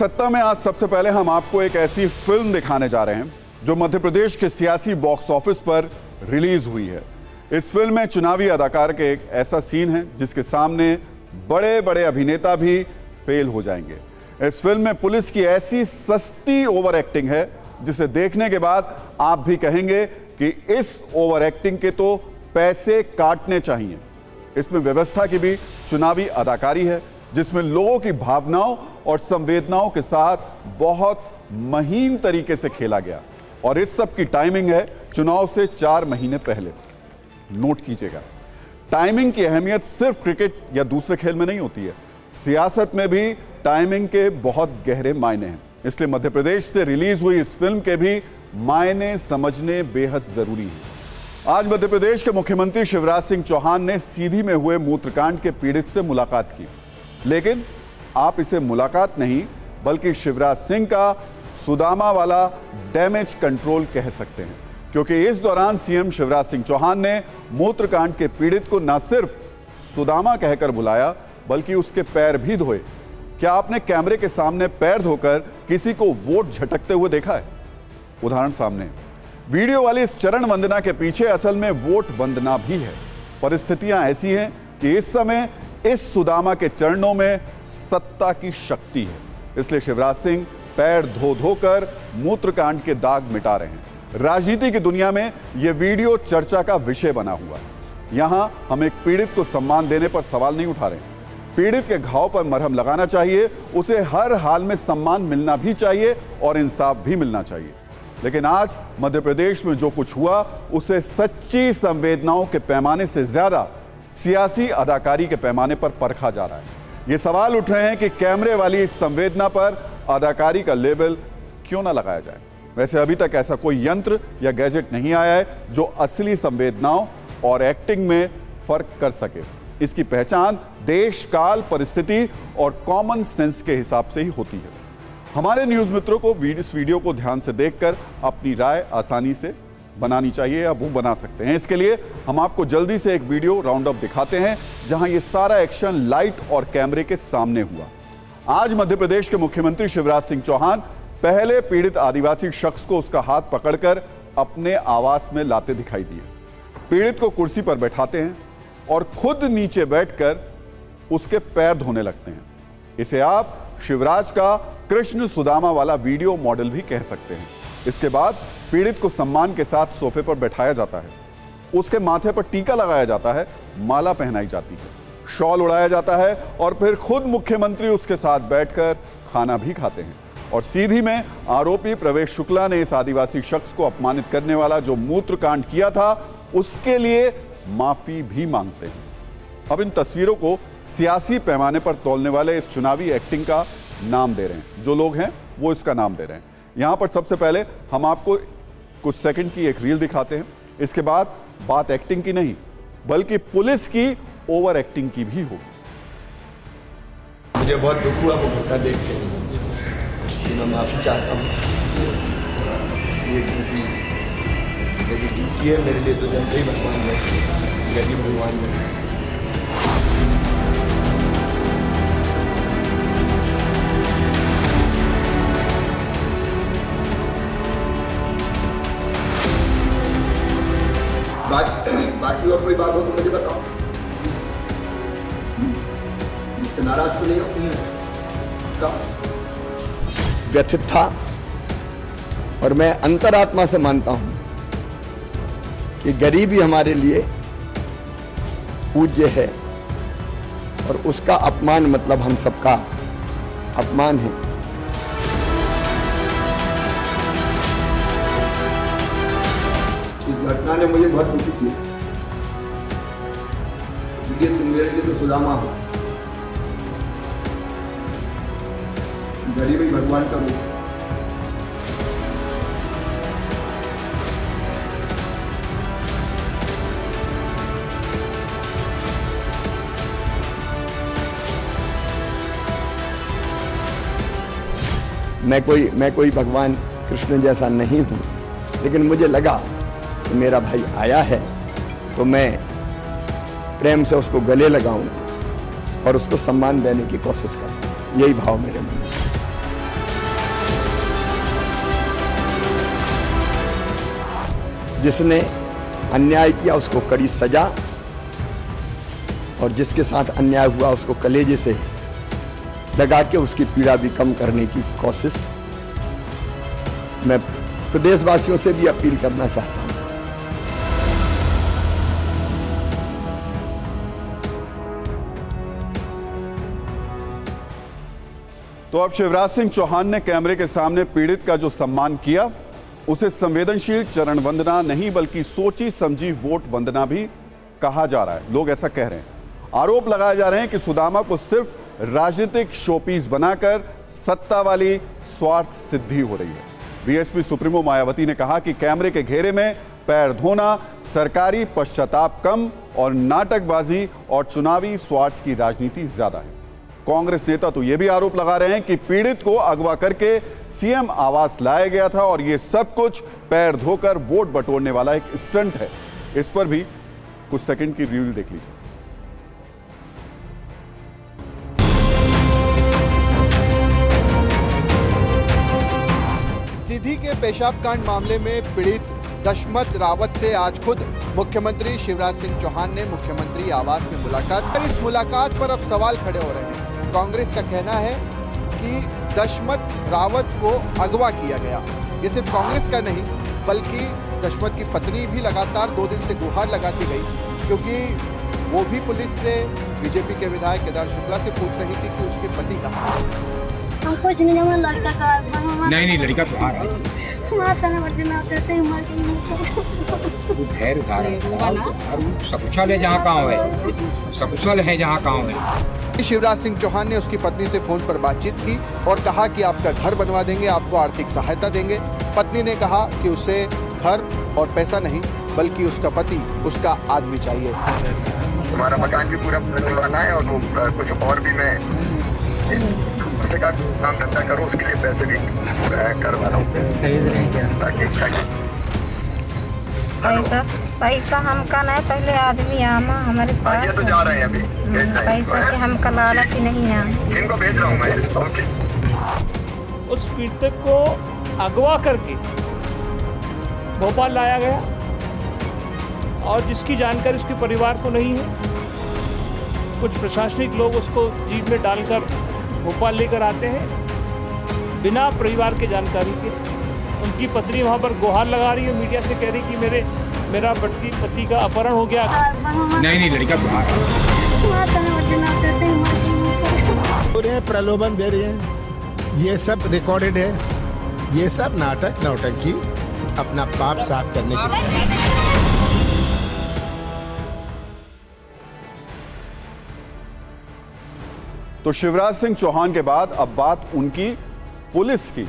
सत्ता में आज सबसे पहले हम आपको एक ऐसी फ़िल्म दिखाने जा रहे हैं, जो मध्य प्रदेश के सियासी बॉक्स ऑफ़िस पर रिलीज़ हुई है। इस फ़िल्म में चुनावी अदाकार के एक ऐसा सीन है, जिसके सामने बड़े बड़े अभिनेता भी फेल हो जाएँगे। इस फ़िल्म में पुलिस की ऐसी सस्ती ओवर एक्टिंग है, जिसे देखने के बाद आप भी कहेंगे कि इस ओवर एक्टिंग के तो पैसे काटने चाहिए। इसमें व्यवस्था की भी चुनावी अदाकारी है जिसमें लोगों की भावनाओं और संवेदनाओं के साथ बहुत महीन तरीके से खेला गया। और इस सब की टाइमिंग है चुनाव से चार महीने पहले। नोट कीजिएगा। टाइमिंग की अहमियत सिर्फ़ क्रिकेट या दूसरे खेल में नहीं होती है। सियासत में भी टाइमिंग के बहुत गहरे मायने हैं। इसलिए मध्य प्रदेश से रिलीज़ हुई इस फ़िल्म के भी मायने समझने बेहद ज़रूरी है। आज मध्य प्रदेश के मुख्यमंत्री शिवराज सिंह चौहान ने सीधी में हुए मूत्रकांड के पीड़ित से मुलाकात की। लेकिन आप इसे मुलाकात नहीं, बल्कि शिवराज सिंह का सुदामा वाला डैमेज कंट्रोल कह सकते हैं। क्योंकि इस दौरान सीएम शिवराज सिंह चौहान ने मूत्रकांड के पीड़ित को न सिर्फ़ सुदामा कहकर बुलाया, बल्कि उसके पैर भी धोए। क्या आपने कैमरे के सामने पैर धोकर किसी को वोट झटकते हुए देखा है? उदाहरण सामने। वीडियो वाली इस चरण वंदना के पीछे असल में वोट वंदना भी है। परिस्थितियाँ ऐसी हैं कि इस समय इस सुदामा के चरणों में सत्ता की शक्ति है। इसलिए शिवराज सिंह पैर धो धोकर मूत्रकांड के दाग मिटा रहे हैं। राजनीति की दुनिया में यह वीडियो चर्चा का विषय बना हुआ है। यहाँ हम एक पीड़ित को सम्मान देने पर सवाल नहीं उठा रहे पीड़ित के घाव पर मरहम लगाना चाहिए, उसे हर हाल में सम्मान मिलना भी चाहिए और इंसाफ भी मिलना चाहिए। लेकिन आज मध्य प्रदेश में जो कुछ हुआ, उसे सच्ची संवेदनाओं के पैमाने से ज़्यादा सियासी अदाकारी के पैमाने पर परखा जा रहा है। ये सवाल उठ रहे हैं कि कैमरे वाली इस संवेदना पर अदाकारी का लेबल क्यों ना लगाया जाए? वैसे अभी तक ऐसा कोई यंत्र या गैजेट नहीं आया है जो असली संवेदनाओं और एक्टिंग में फ़र्क कर सके। इसकी पहचान देश, काल, परिस्थिति और कॉमन सेंस के हिसाब से ही होती है। हमारे न्यूज़ मित्रों को इस वीडियो को ध्यान से देखकर अपनी राय आसानी से बनानी चाहिए या वो बना सकते हैं। इसके लिए हम आपको जल्दी से एक वीडियो राउंड अप दिखाते हैं, जहाँ ये सारा एक्शन लाइट और कैमरे के सामने हुआ। आज मध्य प्रदेश के मुख्यमंत्री शिवराज सिंह चौहान पहले पीड़ित आदिवासी शख्स को उसका हाथ पकड़कर अपने आवास में लाते दिखाई दिए। पीड़ित को कुर्सी पर बैठाते हैं और खुद नीचे बैठकर उसके पैर धोने लगते हैं। इसे आप शिवराज का कृष्ण सुदामा वाला वीडियो मॉडल भी कह सकते हैं। इसके बाद पीड़ित को सम्मान के साथ सोफे पर बैठाया जाता है। उसके माथे पर टीका लगाया जाता है, माला पहनाई जाती है। शॉल उड़ाया जाता है और फिर खुद मुख्यमंत्री उसके साथ बैठकर खाना भी खाते हैं। और सीधी में आरोपी प्रवेश शुक्ला ने इस आदिवासी शख्स को अपमानित करने वाला जो मूत्र कांड किया था, उसके लिए माफ़ी भी मांगते हैं। अब इन तस्वीरों को सियासी पैमाने पर तोलने वाले इस चुनावी एक्टिंग का नाम दे रहे हैं। जो लोग हैं, वो इसका नाम दे रहे हैं। यहाँ पर सबसे पहले हम आपको कुछ सेकंड की एक रील दिखाते हैं। इसके बाद बात एक्टिंग की नहीं, बल्कि पुलिस की ओवर एक्टिंग की भी होगी। मुझे बहुत दुख हुआ, वो घटना देख के। मैं माफ़ी चाहता हूँ। मेरी ड्यूटी है, मेरे लिए तो जनता ही भगवान है गरीब भगवान है व्यथित था और मैं अंतरात्मा से मानता हूँ कि गरीबी हमारे लिए पूज्य है और उसका अपमान मतलब हम सबका अपमान है। इस घटना ने मुझे बहुत दुखी किया। तुम मेरे लिए तो सुदामा हो। गरीबी भगवान का रूप। मैं कोई मैं कोई भगवान कृष्ण जैसा नहीं हूँ, लेकिन मुझे लगा कि मेरा भाई आया है तो मैं प्रेम से उसको गले लगाऊँ और उसको सम्मान देने की कोशिश करूँ। यही भाव मेरे मन में। जिसने अन्याय किया उसको कड़ी सजा, और जिसके साथ अन्याय हुआ उसको कलेजे से लगा के उसकी पीड़ा भी कम करने की कोशिश। मैं प्रदेशवासियों से भी अपील करना चाहता हूँ। तो अब शिवराज सिंह चौहान ने कैमरे के सामने पीड़ित का जो सम्मान किया उसे संवेदनशील चरण वंदना नहीं, बल्कि सोची समझी वोट वंदना भी कहा जा रहा है। लोग ऐसा कह रहे हैं। आरोप लगाए जा रहे हैं कि सुदामा को सिर्फ़ राजनीतिक शोपीस बनाकर सत्ता वाली स्वार्थ सिद्धि हो रही है। बीएसपी सुप्रीमो मायावती ने कहा कि कैमरे के घेरे में पैर धोना, सरकारी पश्चाताप कम और नाटकबाजी और चुनावी स्वार्थ की राजनीति ज़्यादा है। कांग्रेस नेता तो यह भी आरोप लगा रहे हैं कि पीड़ित को अगवा करके सीएम आवास लाया गया था और यह सब कुछ पैर धोकर वोट बटोरने वाला एक स्टंट है। इस पर भी कुछ सेकंड की रील देख लीजिए। सिद्धि के पेशाब कांड मामले में पीड़ित दशमत रावत से आज खुद मुख्यमंत्री शिवराज सिंह चौहान ने मुख्यमंत्री आवास में मुलाकात। कर इस मुलाकात पर अब सवाल खड़े हो रहे हैं। कांग्रेस का कहना है कि दशमत रावत को अगवा किया गया। ये सिर्फ़ कांग्रेस का नहीं बल्कि दशमत की पत्नी भी लगातार दो दिन से गुहार लगाती गई क्योंकि वो भी पुलिस से बीजेपी के विधायक केदार शुक्ला से पूछ रही थी कि उसके पति कहाँ हैं। हम कुछ नहीं हमारे लड़का का नहीं नहीं लड़का तो आ रहा है। वो धैर्य धारण सकुशल है जहाँ गाँव है। सकुशल है जहाँ गाँव है। शिवराज सिंह चौहान ने उसकी पत्नी से फ़ोन पर बातचीत की और कहा कि आपका घर बनवा देंगे आपको आर्थिक सहायता देंगे। पत्नी ने कहा कि उसे घर और पैसा नहीं बल्कि उसका पति उसका आदमी चाहिए। हमारा मकान भी पूरा बनवाना है और वो कुछ और भी मैं काम धंधा करूँ उसके लिए पैसे भी करवा रहा हूँ। ताकि ताकि पैसा? पैसा हमका नहीं पहले आदमी आमा हमारे हाँ पास ये तो जा रहे हैं अभी। भेज रहे हैं। पैसा के हमका लालच ही नहीं है। इनको भेज रहा हूँ मैं? ओके। उस पीड़ित को अगवा करके भोपाल लाया गया और जिसकी जानकारी उसके परिवार को नहीं है कुछ प्रशासनिक लोग उसको जीप में डालकर भोपाल लेकर आते हैं बिना परिवार के जानकारी के। उनकी पत्नी वहाँ पर गुहार लगा रही है। मीडिया से कह रही कि मेरे मेरा पति पति का अपहरण हो गया। नहीं नहीं लड़का प्रलोभन दे रहे हैं। ये सब रिकॉर्डेड है। ये सब नाटक नौटंकी अपना पाप साफ़ करने के लिए। तो शिवराज सिंह चौहान के बाद अब बात उनकी पुलिस की।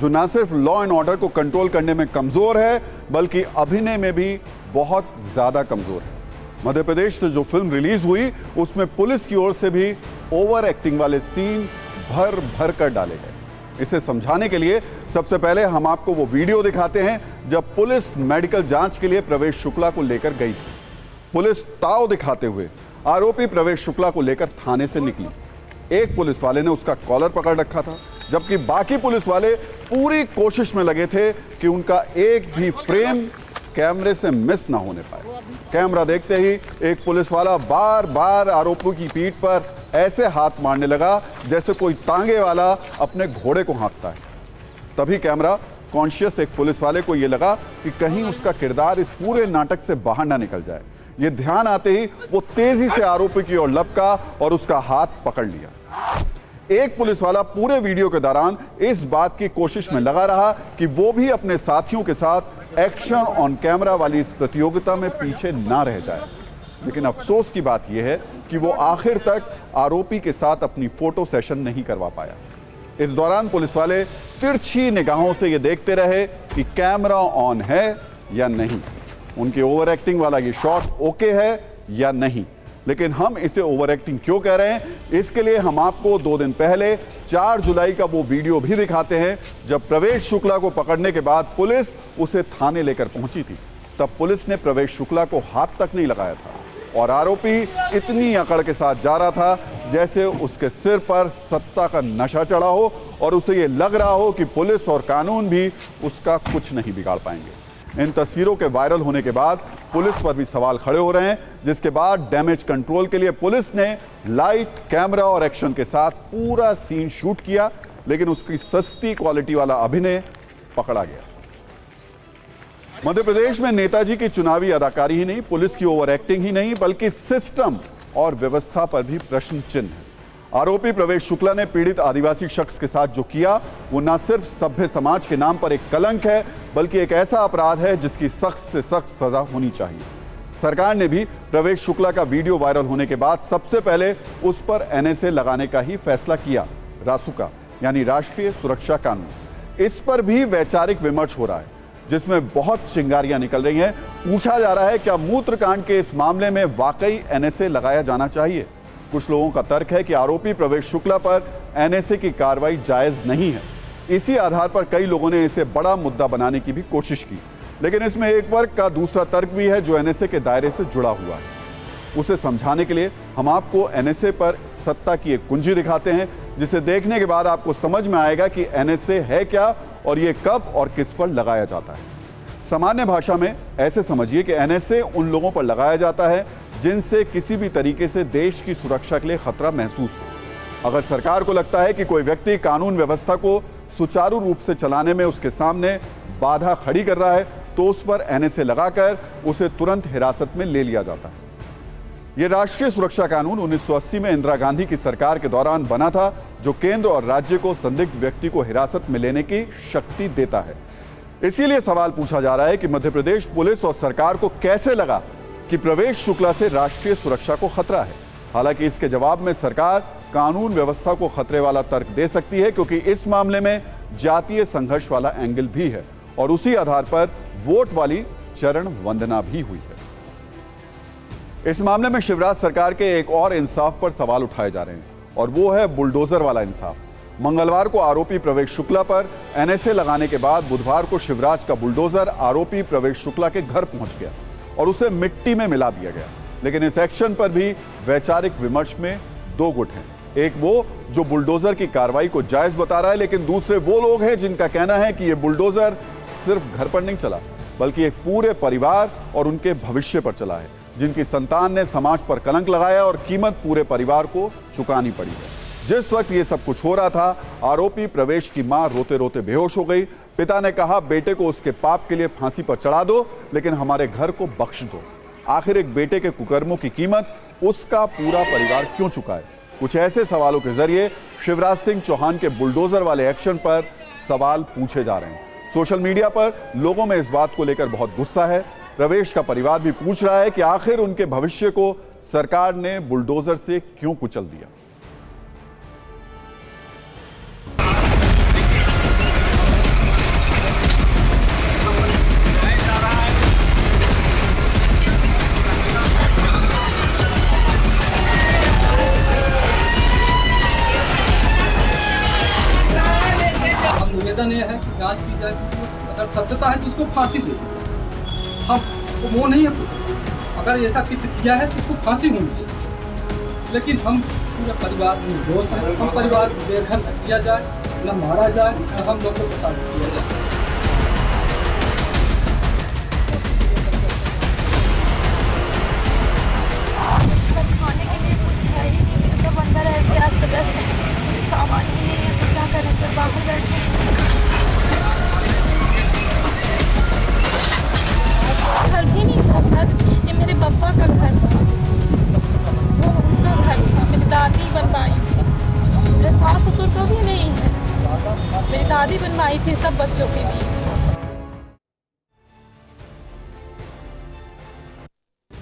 जो ना सिर्फ़ लॉ एंड ऑर्डर को कंट्रोल करने में कमज़ोर है, बल्कि अभिनय में भी बहुत ज़्यादा कमज़ोर है। मध्य प्रदेश से जो फ़िल्म रिलीज़ हुई, उसमें पुलिस की ओर से भी ओवर एक्टिंग वाले सीन भर भर कर डाले गए। इसे समझाने के लिए सबसे पहले हम आपको वो वीडियो दिखाते हैं, जब पुलिस मेडिकल जाँच के लिए प्रवेश शुक्ला को लेकर गई थी। पुलिस ताव दिखाते हुए आरोपी प्रवेश शुक्ला को लेकर थाने से निकली। एक पुलिस वाले ने उसका कॉलर पकड़ रखा था। जबकि बाकी पुलिस वाले पूरी कोशिश में लगे थे कि उनका एक भी फ्रेम कैमरे से मिस ना होने पाए। कैमरा देखते ही एक पुलिस वाला बार बार आरोपियों की पीठ पर ऐसे हाथ मारने लगा, जैसे कोई तांगे वाला अपने घोड़े को हाँकता है। तभी कैमरा कॉन्शियस एक पुलिस वाले को यह लगा कि कहीं उसका किरदार इस पूरे नाटक से बाहर ना निकल जाए। ये ध्यान आते ही वो तेज़ी से आरोपी की ओर लपका और उसका हाथ पकड़ लिया। एक पुलिस वाला पूरे वीडियो के दौरान इस बात की कोशिश में लगा रहा कि वो भी अपने साथियों के साथ एक्शन ऑन कैमरा वाली इस प्रतियोगिता में पीछे ना रह जाए। लेकिन अफसोस की बात यह है कि वो आखिर तक आरोपी के साथ अपनी फ़ोटो सेशन नहीं करवा पाया। इस दौरान पुलिस वाले तिरछी निगाहों से ये देखते रहे कि कैमरा ऑन है या नहीं। उनके ओवर एक्टिंग वाला ये शॉट ओके है या नहीं। लेकिन हम इसे ओवर एक्टिंग क्यों कह रहे हैं? इसके लिए हम आपको दो दिन पहले 4 जुलाई का वो वीडियो भी दिखाते हैं, जब प्रवेश शुक्ला को पकड़ने के बाद पुलिस उसे थाने लेकर पहुँची थी। तब पुलिस ने प्रवेश शुक्ला को हाथ तक नहीं लगाया था और आरोपी इतनी अकड़ के साथ जा रहा था जैसे उसके सिर पर सत्ता का नशा चढ़ा हो और उसे ये लग रहा हो कि पुलिस और कानून भी उसका कुछ नहीं बिगाड़ पाएँगे। इन तस्वीरों के वायरल होने के बाद पुलिस पर भी सवाल खड़े हो रहे हैं, जिसके बाद डैमेज कंट्रोल के लिए पुलिस ने लाइट, कैमरा और एक्शन के साथ पूरा सीन शूट किया, लेकिन उसकी सस्ती क्वालिटी वाला अभिनय पकड़ा गया। मध्य प्रदेश में नेताजी की चुनावी अदाकारी ही नहीं, पुलिस की ओवर एक्टिंग ही नहीं, बल्कि सिस्टम और व्यवस्था पर भी प्रश्न चिन्ह है। आरोपी प्रवेश शुक्ला ने पीड़ित आदिवासी शख्स के साथ जो किया, वो न सिर्फ़ सभ्य समाज के नाम पर एक कलंक है बल्कि एक ऐसा अपराध है जिसकी सख्त से सख्त सजा होनी चाहिए। सरकार ने भी प्रवेश शुक्ला का वीडियो वायरल होने के बाद सबसे पहले उस पर एनएसए लगाने का ही फैसला किया, रासुका, यानी राष्ट्रीय सुरक्षा कानून। इस पर भी वैचारिक विमर्श हो रहा है, जिसमें बहुत चिंगारियाँ निकल रही हैं। पूछा जा रहा है, क्या मूत्रकांड के इस मामले में वाकई एनएसए लगाया जाना चाहिए? कुछ लोगों का तर्क है कि आरोपी प्रवेश शुक्ला पर एनएसए की कार्रवाई जायज़ नहीं है। इसी आधार पर कई लोगों ने इसे बड़ा मुद्दा बनाने की भी कोशिश की। लेकिन इसमें एक वर्ग का दूसरा तर्क भी है जो एनएसए के दायरे से जुड़ा हुआ है। उसे समझाने के लिए हम आपको एनएसए पर सत्ता की एक कुंजी दिखाते हैं, जिसे देखने के बाद आपको समझ में आएगा कि एनएसए है क्या और ये कब और किस पर लगाया जाता है। सामान्य भाषा में ऐसे समझिए कि एनएसए उन लोगों पर लगाया जाता है जिनसे किसी भी तरीके से देश की सुरक्षा के लिए खतरा महसूस हो। अगर सरकार को लगता है कि कोई व्यक्ति कानून व्यवस्था को सुचारू रूप से चलाने में उसके सामने बाधा खड़ी कर रहा है तो उस पर एनएसए लगाकर उसे तुरंत हिरासत में ले लिया जाता। है यह राष्ट्रीय सुरक्षा कानून 1980 में इंदिरा गांधी की सरकार के दौरान बना था, जो केंद्र और राज्य को संदिग्ध व्यक्ति को हिरासत में लेने की शक्ति देता है। इसीलिए सवाल पूछा जा रहा है कि मध्य प्रदेश पुलिस और सरकार को कैसे लगा कि प्रवेश शुक्ला से राष्ट्रीय सुरक्षा को खतरा है। हालाँकि इसके जवाब में सरकार कानून व्यवस्था को खतरे वाला तर्क दे सकती है, क्योंकि इस मामले में जातीय संघर्ष वाला एंगल भी है, और उसी आधार पर वोट वाली चरण वंदना भी हुई है। इस मामले में शिवराज सरकार के एक और इंसाफ पर सवाल उठाए जा रहे हैं, और वो है बुलडोजर वाला इंसाफ। मंगलवार को आरोपी प्रवेश शुक्ला पर एनएसए लगाने के बाद बुधवार को शिवराज का बुलडोजर आरोपी प्रवेश शुक्ला के घर पहुँच गया, और उसे मिट्टी में मिला दिया गया। लेकिन इस एक्शन पर भी वैचारिक विमर्श में दो गुट हैं। एक वो जो बुलडोजर की कार्रवाई को जायज़ बता रहा है, लेकिन दूसरे वो लोग हैं जिनका कहना है कि ये बुलडोजर सिर्फ़ घर पर नहीं चला, बल्कि एक पूरे परिवार और उनके भविष्य पर चला है, जिनकी संतान ने समाज पर कलंक लगाया और कीमत पूरे परिवार को चुकानी पड़ी है। जिस वक्त ये सब कुछ हो रहा था, आरोपी प्रवेश की माँ रोते रोते बेहोश हो गई। पिता ने कहा, बेटे को उसके पाप के लिए फांसी पर चढ़ा दो, लेकिन हमारे घर को बख्श दो। आखिर एक बेटे के कुकर्मों की कीमत उसका पूरा परिवार क्यों चुकाए? कुछ ऐसे सवालों के ज़रिए शिवराज सिंह चौहान के बुलडोजर वाले एक्शन पर सवाल पूछे जा रहे हैं। सोशल मीडिया पर लोगों में इस बात को लेकर बहुत गुस्सा है। प्रवेश का परिवार भी पूछ रहा है कि आखिर उनके भविष्य को सरकार ने बुलडोजर से क्यों कुचल दिया? सत्यता है तो उसको फांसी दे हम तो वो नहीं है। अगर ऐसा कित किया है तो उसको फांसी होनी चाहिए। लेकिन हम पूरे परिवार निर्दोष हैं। हम परिवार बेघर न किया जाए, न मारा जाए, न हम लोग को बता दिया जाए। बनवाई थी सब बच्चों के लिए।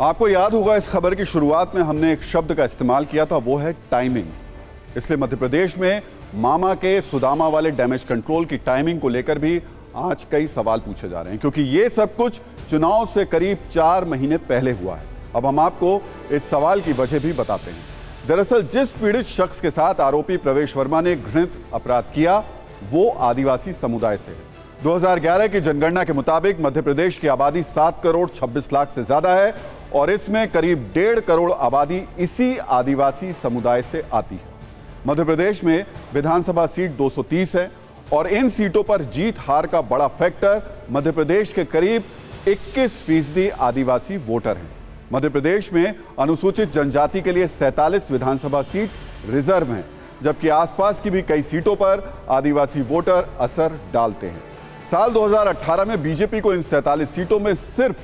आपको याद होगा, इस खबर की शुरुआत में हमने एक शब्द का इस्तेमाल किया था, वो है टाइमिंग इसलिए मध्य प्रदेश में मामा के सुदामा वाले डैमेज कंट्रोल की टाइमिंग को लेकर भी आज कई सवाल पूछे जा रहे हैं, क्योंकि ये सब कुछ चुनाव से करीब चार महीने पहले हुआ है। अब हम आपको इस सवाल की वजह भी बताते हैं। दरअसल, जिस पीड़ित शख्स के साथ आरोपी प्रवेश वर्मा ने घृणित अपराध किया वो आदिवासी समुदाय से है। 2011 की जनगणना के मुताबिक मध्य प्रदेश की आबादी 7 करोड़ 26 लाख से ज़्यादा है और इसमें करीब डेढ़ करोड़ आबादी इसी आदिवासी समुदाय से आती है। मध्य प्रदेश में विधानसभा सीट 230 है और इन सीटों पर जीत हार का बड़ा फैक्टर मध्य प्रदेश के करीब 21 फ़ीसदी आदिवासी वोटर हैं। मध्य प्रदेश में अनुसूचित जनजाति के लिए 47 विधानसभा सीट रिज़र्व हैं। जबकि आसपास की भी कई सीटों पर आदिवासी वोटर असर डालते हैं। साल 2018 में बीजेपी को इन 47 सीटों में सिर्फ़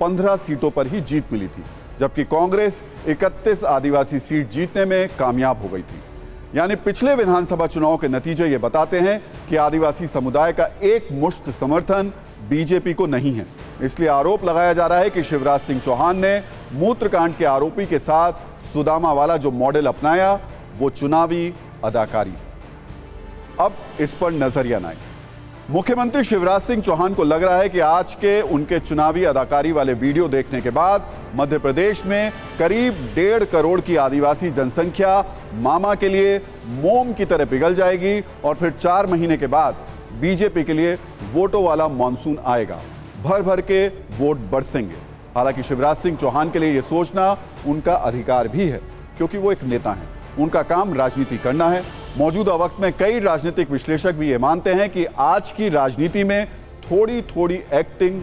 15 सीटों पर ही जीत मिली थी, जबकि कांग्रेस 31 आदिवासी सीट जीतने में कामयाब हो गई थी। यानी पिछले विधानसभा चुनाव के नतीजे ये बताते हैं कि आदिवासी समुदाय का एक मुश्त समर्थन बीजेपी को नहीं है। इसलिए आरोप लगाया जा रहा है कि शिवराज सिंह चौहान ने मूत्रकांड के आरोपी के साथ सुदामा वाला जो मॉडल अपनाया वो चुनावी अदाकारी अब इस पर नज़रिया नाए मुख्यमंत्री शिवराज सिंह चौहान को लग रहा है कि आज के उनके चुनावी अदाकारी वाले वीडियो देखने के बाद मध्य प्रदेश में करीब डेढ़ करोड़ की आदिवासी जनसंख्या मामा के लिए मोम की तरह पिघल जाएगी और फिर चार महीने के बाद बीजेपी के लिए वोटों वाला मानसून आएगा। भर भर के वोट बरसेंगे। हालाँकि शिवराज सिंह चौहान के लिए यह सोचना उनका अधिकार भी है, क्योंकि वो एक नेता हैं। उनका काम राजनीति करना है। मौजूदा वक्त में कई राजनीतिक विश्लेषक भी ये मानते हैं कि आज की राजनीति में थोड़ी थोड़ी एक्टिंग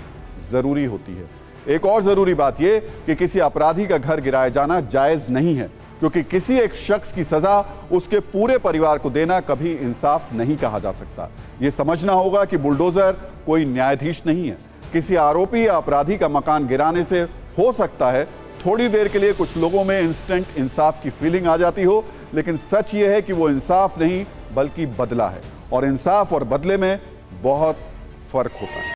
ज़रूरी होती है। एक और ज़रूरी बात यह कि किसी अपराधी का घर गिराया जाना जायज़ नहीं है, क्योंकि किसी एक शख्स की सजा उसके पूरे परिवार को देना कभी इंसाफ नहीं कहा जा सकता। यह समझना होगा कि बुलडोजर कोई न्यायाधीश नहीं है। किसी आरोपी या अपराधी का मकान गिराने से हो सकता है थोड़ी देर के लिए कुछ लोगों में इंस्टेंट इंसाफ की फीलिंग आ जाती हो, लेकिन सच ये है कि वो इंसाफ नहीं, बल्कि बदला है। और इंसाफ और बदले में बहुत फ़र्क होता है।